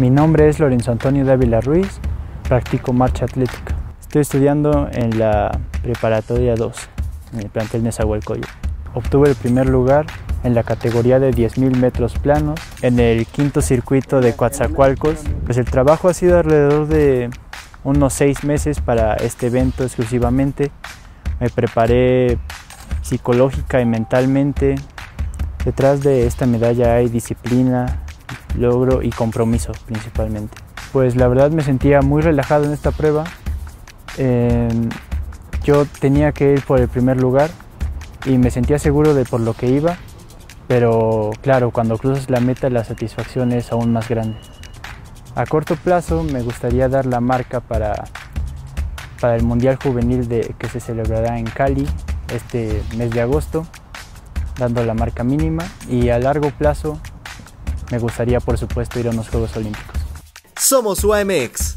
Mi nombre es Lorenzo Antonio Dávila Ruiz, practico marcha atlética. Estoy estudiando en la preparatoria 2, en el plantel Nezahualcóyotl. Obtuve el primer lugar en la categoría de 10.000 metros planos en el quinto circuito de Coatzacoalcos. Pues el trabajo ha sido alrededor de unos seis meses para este evento exclusivamente. Me preparé psicológica y mentalmente. Detrás de esta medalla hay disciplina, logro y compromiso principalmente. Pues la verdad me sentía muy relajado en esta prueba. Em, yo tenía que ir por el primer lugar y me sentía seguro de por lo que iba, pero claro, cuando cruzas la meta la satisfacción es aún más grande. A corto plazo me gustaría dar la marca para, para el Mundial Juvenil que se celebrará en Cali este mes de agosto, dando la marca mínima y a largo plazo me gustaría por supuesto ir a unos Juegos Olímpicos. Somos UAMX.